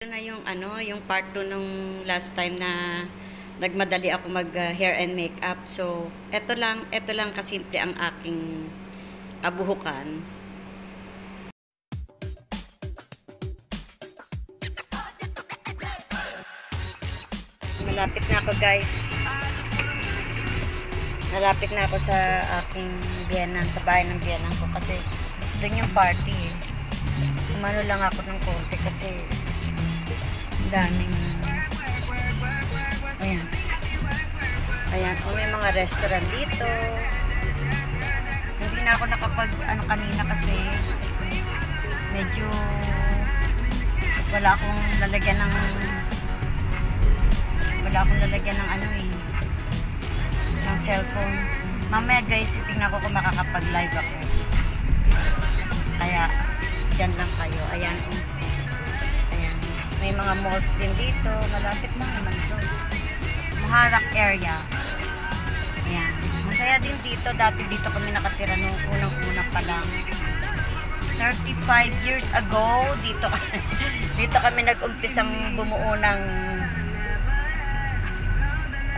Ito na yung ano, yung part 2 nung last time na nagmadali ako mag uh, hair and makeup. So, eto lang, eto lang kasimple ang aking kabuhukan. Malapit na ako guys. Malapit na ako sa aking biyanan, sa bahay ng biyanan ko kasi doon yung party eh. Umano lang ako ng konti kasi daming ayan. Ayan o may mga restaurant dito. Hindi na ako nakapag ano kanina kasi medyo wala akong lalagyan ng wala akong lalagyan ng ano eh ng cellphone. Mamaya guys titignan ko kung makakapag live ako. Kaya dyan lang kayo. Ayan. oh. May mga malls din dito. Malapit na naman to Muharraq area. Ayan. Masaya din dito. Dati dito kami nakatira nung unang-unang pa lang. 35 years ago dito dito kami nag-umpisang bumuo ng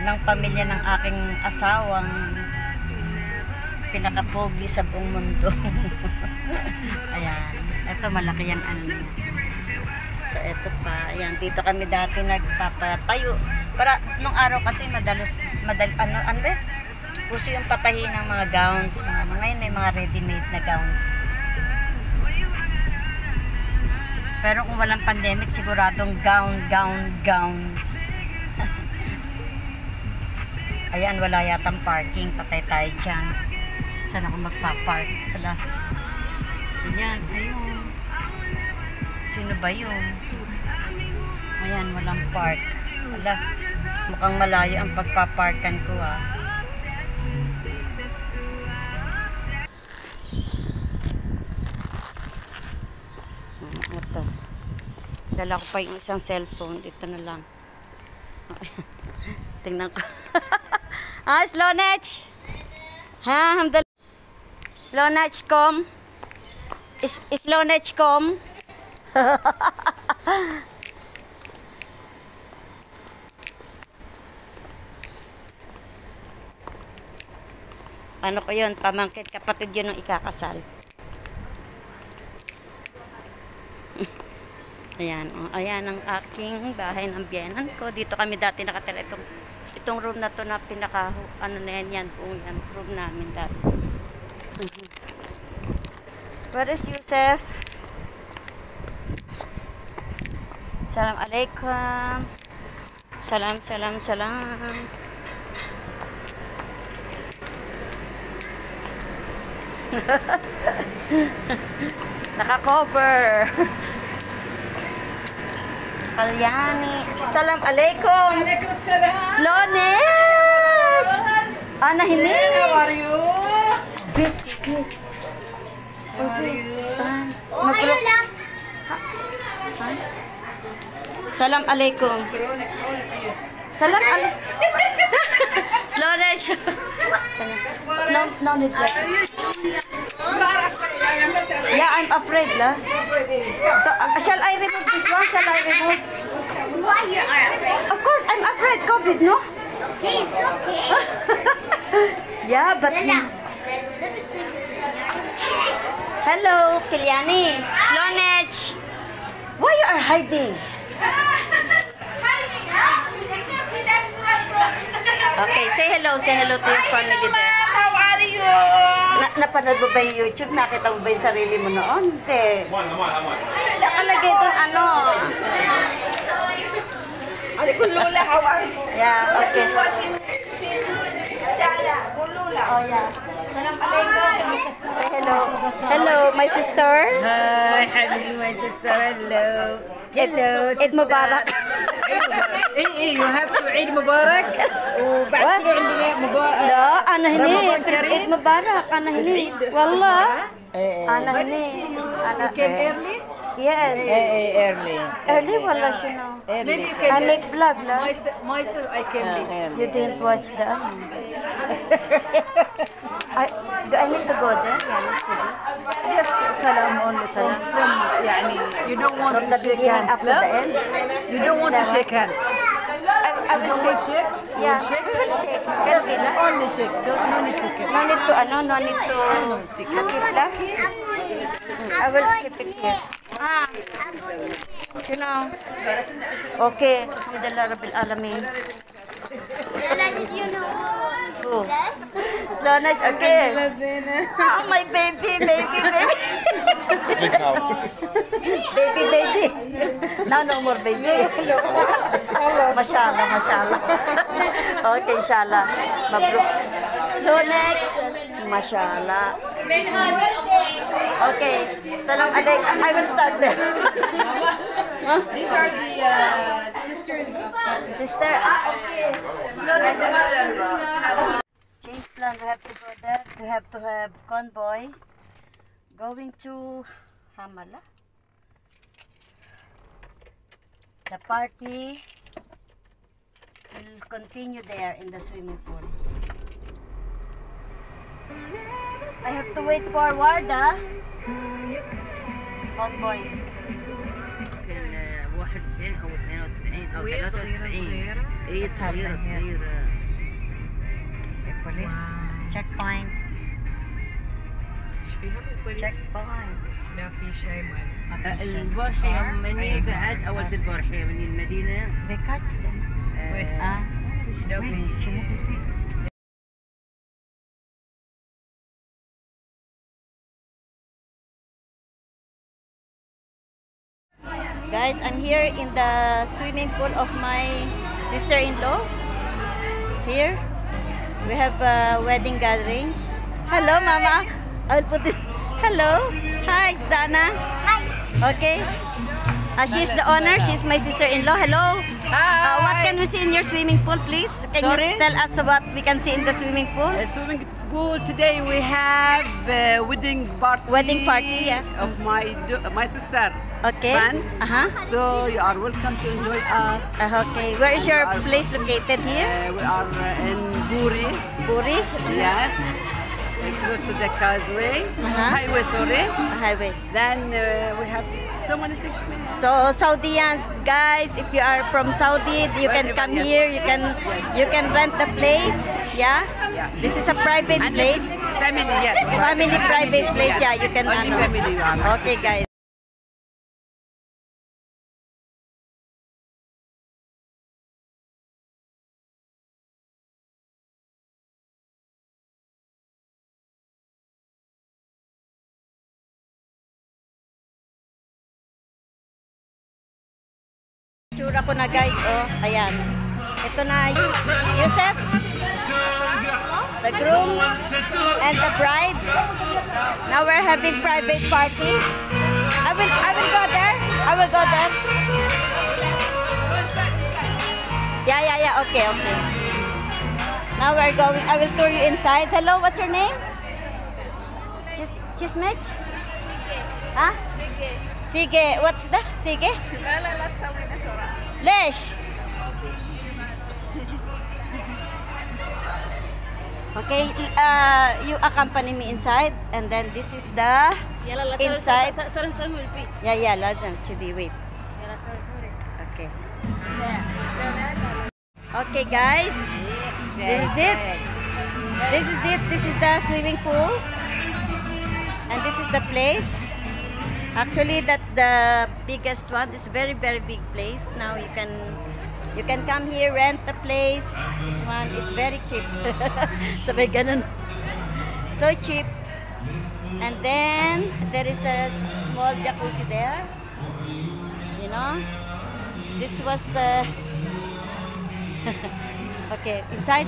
ng pamilya ng aking asawang pinakapogi sa buong mundo. Ayan. Ito malaki yung ano so ito pa. Ayan dito kami dati nagpapatayo. Para nung araw kasi madalas madal ano ano ba? Uso yung patahin ng mga gowns mga ngayon may mga ready made na gowns. Pero kung walang pandemic siguradong gown gown gown. Ayan wala yatang parking. Patay tayo dyan. Saan ako magpa-park. Wala. Ayan ayun sino ba yun? Ayan walang park. Wala mukhang malayo ang pagpaparkan ko ah. Hmm, ito dala ko pa yung isang cellphone. Dito na lang. Tingnan ko. Ah slow natch ha hamdal slow natch ano ko yun pamangkit kapatid yun ng ikakasal Ayan, oh, ayan ang aking bahay ng biyenan ko. Dito kami dati nakatira. Itong, itong room na to na pinaka, ano na yan, yan, buong yan, room namin dati. Where is Yusef? Salam alaikum. Salam, salam, salam. Naka-cover. Kalyani. Salam alaikum. Alaikum salam. Slonet. Ana hini. How are you? Bit, bit. Okay. Oh, ayun lang. Salam alaikum. Salam alaikum. Slonet. Salam. No, no need that. Yeah, I'm afraid lah. So, uh, shall I remove this one? Shall I remove? Why you are afraid? Of course, I'm afraid COVID, no? Okay, it's okay. Yeah, but... Hello, Kilyani. Slonech. Why you are hiding? Okay, say hello. Say hello to your family there. How are you? Na napanood mo ba yung YouTube? Nakita mo ba yung sarili mo noon? Hindi. Amon, amon, amon. Nakalagay doon ano. Ano kung Lola, how are you? Yeah, okay. Si Dala, kung Lola. Oh, yeah. Say hello. Hello, my sister. Hi, hi, my sister. Hello. Hello. Eid Mubarak. اي اي you have to عيد مبارك وبعد What? شنو عندنا مبارك لا أنا هني رمضان في العيد كريم مبارك أنا هني والله أنا When هني is you? أنا You came early? Yes early. early ولا شنو Maybe you I came make vlog لا Myself, myself I came late. You didn't watch the I, do I need to go there? Yeah, I need to go. Yes, salam only from, from yeah, يعني you don't want From to the shake beginning hands up to the لا? end. you don't want to shake hands I, I you will will shake. shake you Yeah, will shake we will shake. Can be na. only shake don't no need to kiss No need to, ano, no need to kiss lang. I will keep it here. Ah, you know. Okay, Alhamdulillah Rabbil Alamin. Nana, did you know Who? this? Lonaj, okay. Oh, my baby, baby, baby. Speak now. baby, baby. No, no more baby. Mashallah, mashallah. okay, inshallah. Mabruk. Slow neck. Mashallah. Okay. Salam alaikum. I will start there. huh? These are the uh, sisters of Sister, ah, okay. Slow neck. Change plan. We have to go there. We have to have convoy going to Hamala. The party will continue there in the swimming pool. I have to wait for Warda. Convoy. كان 91 او 92 او وهي صغيرة 93 صغيرة؟ اي صغيرة صغيرة The police. Checkpoint. ايش فيها بالبوليس؟ Checkpoint. لا في شيء مال البارحة يوم مني أيوة. بعد اول البارحة من المدينة They catch them. وين؟ Ah. لا في شنو في Guys, I'm here in the swimming pool of my sister-in-law. Here, we have a wedding gathering. Hello, Mama. I'll put it. Hello. Hi, Dana. Hi. Okay. Uh, she's the owner. She's my sister-in-law. Hello. Uh, what can we see in your swimming pool, please? Can Sorry? you tell us what we can see in the swimming pool? Uh, swimming pool today we have uh, wedding party Wedding party, yeah. of my my sister Okay. son Uh-huh. so you are welcome to enjoy us Uh, okay. Where is your place located here? Uh, we are uh, in Buri Buri yes uh, close to the causeway Uh-huh. highway sorry Highway. then uh, we have so many things to make. So Saudians, guys, if you are from Saudi, you can come yes, here. You can yes, you can rent the place. Yeah. Yeah. This is a private and place. family yes Family private place. yes. Yeah, you can. only family you are Okay, guys. Tsura ko na guys, oh. Ayan. Ito na, Yu- Yusef. The groom and the bride. Now we're having private party. I will, I will go there. I will go there. Yeah, yeah, yeah. Okay, okay. Now we're going. I will tour you inside. Hello, what's your name? She's, she's Mitch? Huh? Sige. What's that? Sige? ليش؟ Okay, i- uh, you accompany me inside and then this is the inside. Yeah, yeah, لازم كذي wait. Okay. Okay, guys. This is it. This is it. This is the swimming pool. And this is the place. Actually, that's the biggest one. It's very, very big place. Now you can you can come here, rent the place. This one is very cheap. Sabay ganun. So cheap. And then there is a small jacuzzi there. You know, this was. Uh, okay, inside.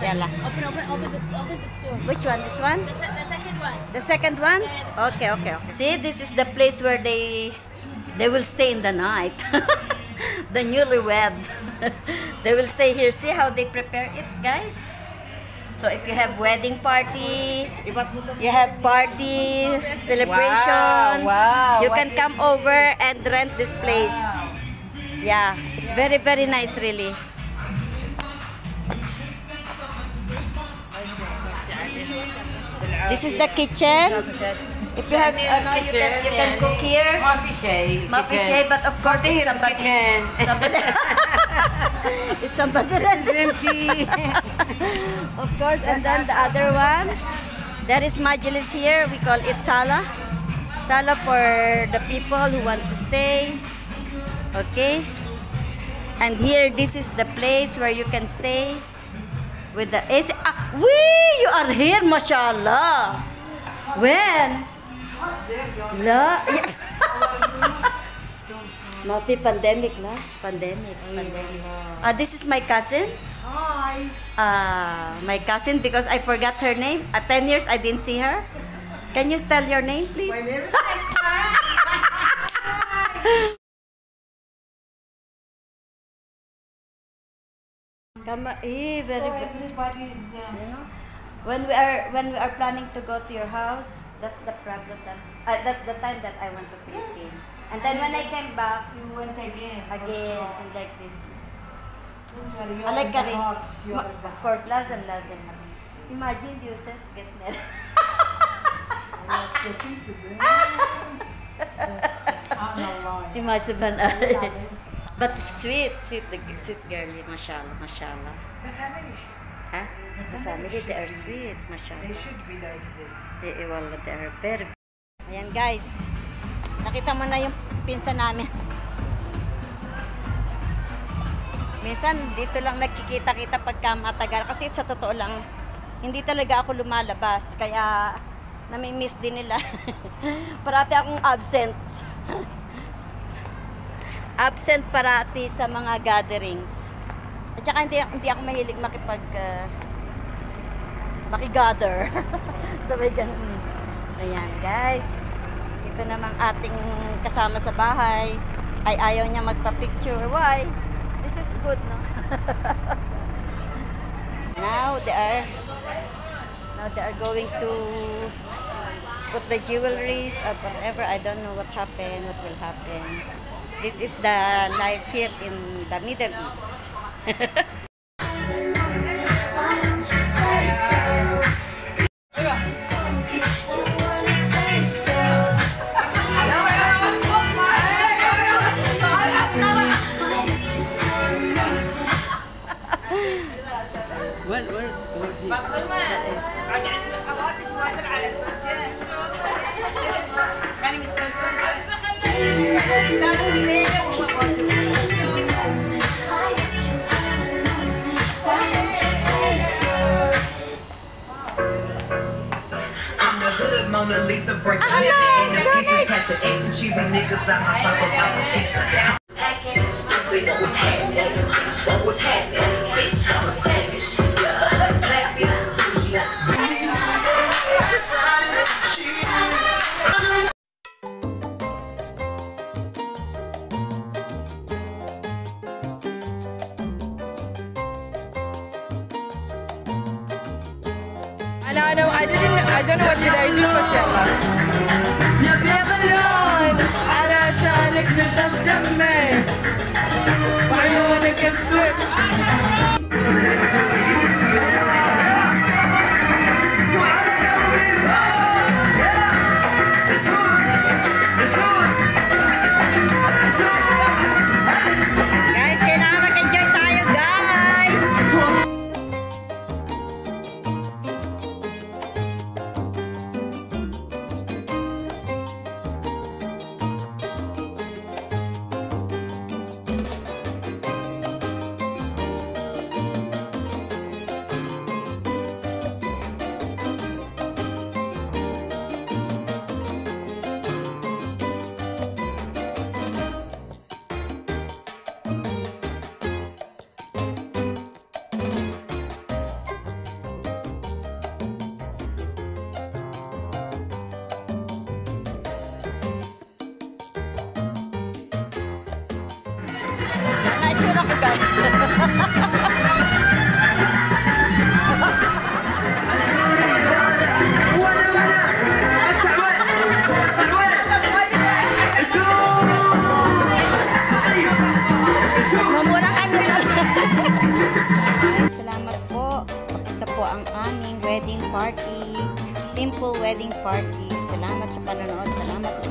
Yala. Open, open, open this, open this door. Which one? This one? The, se- the second one. The second one? Okay, okay, okay. See, this is the place where they they will stay in the night. the newlywed. they will stay here. See how they prepare it, guys? So if you have wedding party, you have party, celebration, Wow, wow. you can come over and rent this place. Yeah, it's very, very nice, really. This is the kitchen. If you have ano, uh, you can, you can cook here. Mafiche. Mafiche, but of course, it's somebody. Kitchen. somebody it's somebody empty. of course, and then the other one. There is majlis here. We call it sala. Sala for the people who want to stay. Okay. And here, this is the place where you can stay. With the AC. Ah, we, you are here, mashallah. When? La, yeah. Multi-pandemic na. Pandemic, pandemic. Ah, this is my cousin. Hi. Uh, my cousin because I forgot her name. At 10 years I didn't see her. Can you tell your name, please? My name is Come, eh, very So good. everybody's. Uh, You know, when we are when we are planning to go to your house, that's the problem that uh, that's the time that I went to Philippines. And then when I came back you went again. again also. and like this, Don't worry, I you're like the heart. You're the Of course, lazim lazim. Imagine Yusef get married. I was looking to them. So, subhanallah. Imagine. But sweet, sweet, the sweet girlie, mashallah, mashallah. The family, should, Huh? The family, they are sweet, they mashallah. should be like this. Eh, eh, well, they are very... Ayan guys, nakita mo na yung pinsan namin. Minsan, dito lang nagkikita-kita pagka matagal. Kasi sa totoo lang, hindi talaga ako lumalabas. Kaya, nami-miss din nila. Parati akong absent. absent parati sa mga gatherings. At saka hindi, hindi ako mahilig makipag... ah, makigather. Sabay ganun. Ayan, guys. Ito namang ating kasama sa bahay. Ay ayaw niya magpa-picture. Why? This is good, no? now they are now they are going to put the jewelries or whatever. I don't know what happened, what will happen. This is the life here in the Middle East. I'm not pieces, had cheesy niggas my I'm a piece of. Acting stupid, happening? Salamat po. Ito po ang aming wedding party. Simple wedding party. Salamat. Sa panonood. Salamat.